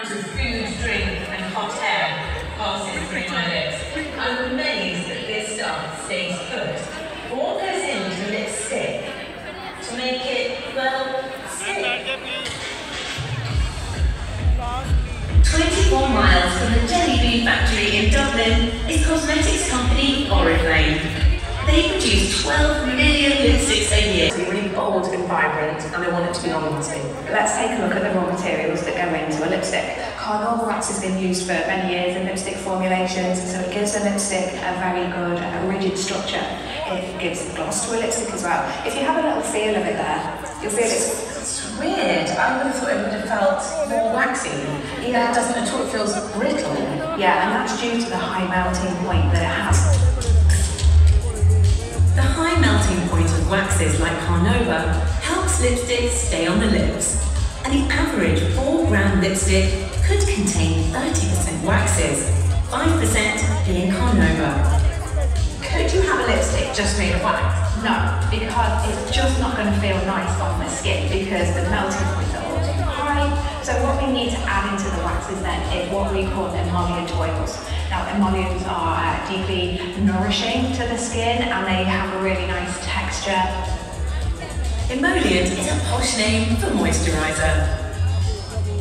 food, drink, and hot air passes through my lips. I'm amazed that this stuff stays put. What goes into lipstick to make it, well, stick? 24 miles from the Jelly Bean factory in Dublin is cosmetics company Oriflame. They produce 12 million lipsticks a to be really bold and vibrant and I want it to be long-lasting. Let's take a look at the raw materials that go into a lipstick. Carnauba wax has been used for many years in lipstick formulations, so it gives a lipstick a very good uh, rigid structure. It gives gloss to a lipstick as well. If you have a little feel of it there, you'll feel it's It's weird. I would have thought it would have felt more waxy. Yeah. It doesn't at all. It feels brittle. yeah, and that's due to the high melting point that it has. Waxes like Carnauba helps lipstick stay on the lips. And the average 4 gram lipstick could contain 30% waxes, 5% being Carnauba. Could you have a lipstick just made of wax? No, because it's just not going to feel nice on the skin because the melting So what we need to add into the waxes then is what we call emollient oils. Now emollients are uh, deeply nourishing to the skin and they have a really nice texture. Emollient is a posh name for moisturiser.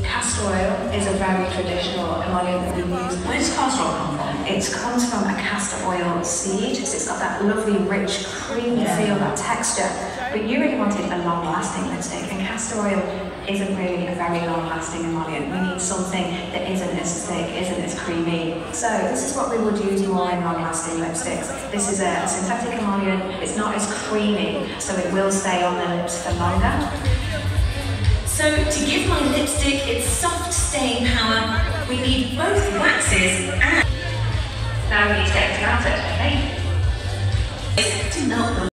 Castor oil is a very traditional emollient that we use. Where does castor oil come from? It comes from a castor oil seed, so it's got that lovely, rich, creamy Yeah. feel, that texture. But you really wanted a long-lasting lipstick, and castor oil isn't really a very long-lasting emollient. We need something that isn't as thick, isn't as creamy. So this is what we would use more in long-lasting lipsticks. This is a synthetic emollient. It's not as creamy, so it will stay on the lips for longer. So to give my lipstick its soft staying power, we need both waxes and Now we need to get it out it, okay? to melt